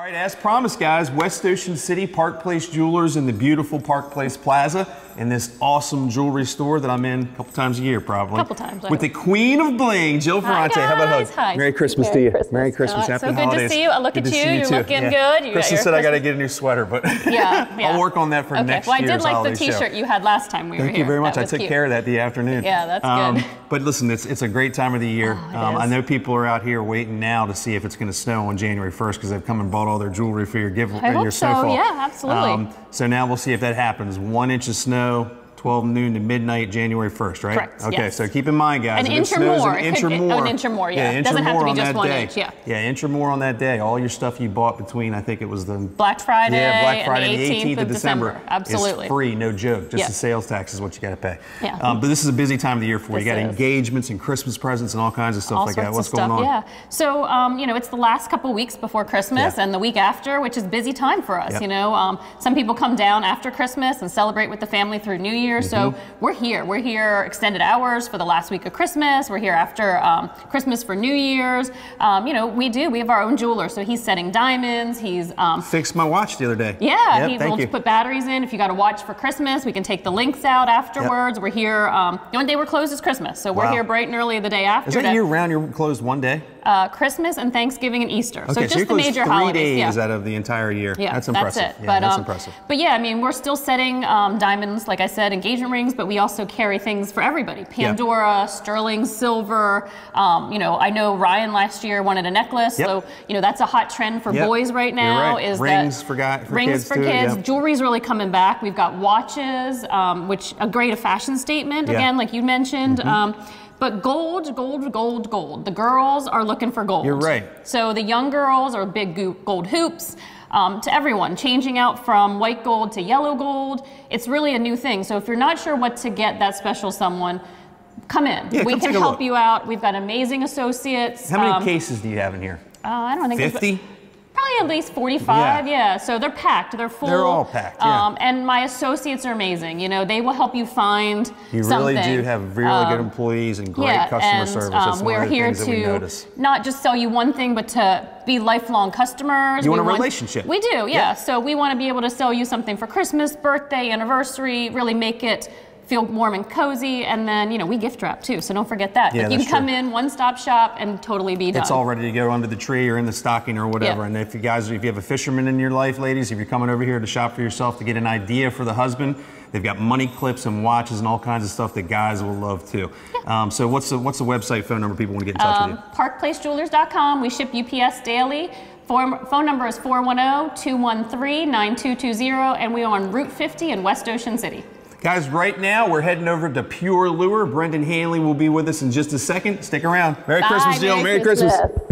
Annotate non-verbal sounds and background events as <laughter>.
All right, as promised, guys, West Ocean City Park Place Jewelers in the beautiful Park Place Plaza in this awesome jewelry store that I'm in a couple times a year, probably. Couple times, With the. Queen of Bling, Jill Hi, Ferrante. How about a hug? Hi. Merry Christmas Merry to you. Christmas. Merry Christmas. Uh, Happy so good to see you. I look Good at you. You're too. looking Yeah. good. You Kristen said I got to get a new sweater, but Yeah, <laughs> yeah. I'll work on that for okay. next well, I did like the. T-shirt you had last time we were here. Thank you very much. I took cute. care of that the afternoon. Yeah, that's good. But listen, it's it's a great time of the year. Oh, um, I know people are out here waiting now to see if it's going to snow on January 1st because they've come and bought all their jewelry for your give I uh, hope your so. snowfall. Um, Yeah, absolutely. so now we'll see if that happens. One inch of snow know. 12 noon to midnight, January 1st, right? Correct, Okay, yes. so keep in mind, guys. An inch or more. An inch or more. an inch or more, yeah. inch Doesn't or have to more be on just that one day. inch, yeah. Yeah, inch or more on that day. All your stuff you bought between, I think it was the Black Friday yeah, Black and Friday, the 18th of of December. December. Absolutely. It's free, no joke. Just Yeah. the sales tax is what you got to pay. Yeah. Um, but this is a busy time of the year for you. You got is. engagements and Christmas presents and all kinds of stuff all like that. What's going on? Yeah. So um, you know, it's the last couple weeks before Christmas Yeah. and the week after, which is busy time for us. Yep. You know, um, some people come down after Christmas and celebrate with the family through New Year. So Mm-hmm. we're here. We're here extended hours for the last week of Christmas. We're here after um, Christmas for New Year's. Um, you know, we do. We have our own jeweler, so he's setting diamonds. He's um, Fixed my watch the other day. yeah, Yep, he thank will you. put batteries in. If you got a watch for Christmas, we can take the links out afterwards. We're here. Um, the only day we're closed is Christmas, so we're Wow. here bright and early the day after. Is that to- year round? You're closed one day. Uh, Christmas and Thanksgiving and Easter. so Okay, just you're the major three holidays. days yeah. out of the entire year. Yeah, that's impressive. That's it. Yeah, but, that's um, impressive. But yeah, I mean, we're still setting um, diamonds, like I said, engagement rings, but we also carry things for everybody. Pandora, sterling silver. Um, you know, I know Ryan last year wanted a necklace, Yep. so you know that's a hot trend for Yep, boys right now. right. Is Rings that for guy- for rings kids for too, kids? yep. Jewelry's really coming back. We've got watches, um, which a great a fashion statement Yeah. Again, like you mentioned. Um, but gold, gold, gold, gold. The girls are looking for gold. You're right. So the young girls are big gold hoops. Um, to everyone, changing out from white gold to yellow gold, it's really a new thing. So if you're not sure what to get that special someone, come in. Yeah, we come can help look. you out. We've got amazing associates. How many Um, cases do you have in here? uh, I don't think 50? Probably at least 45, Yeah. yeah. So they're packed, they're full. They're all packed, yeah. Um, and my associates are amazing. You know, they will help you find You something. really do have really good Um, employees and great yeah, customer and, service. um, That's one we're here we to notice. not just sell you one thing, but to be lifelong customers. You want We a relationship. We do, yeah. Yeah. So we want to be able to sell you something for Christmas, birthday, anniversary, really make it feel warm and cozy. And then, you know, we gift wrap too, so don't forget that. Yeah, Like, you can come true. in, one stop shop, and totally be done. It's all ready to go under the tree or in the stocking or whatever. Yeah. And if you guys, if you have a fisherman in your life, ladies, if you're coming over here to shop for yourself to get an idea for the husband, they've got money clips and watches and all kinds of stuff that guys will love too. Um, so what's the what's the website phone number people want to get in touch Um, with you? parkplacejewelers.com. We ship UPS daily. Form, phone number is 410-213-9220, and we are on Route 50 in West Ocean City. Guys, right now we're heading over to Pure Lure. Brendan Hanley will be with us in just a second. Stick around. Merry Bye, Christmas, Jill. Merry Merry Christmas. Christmas.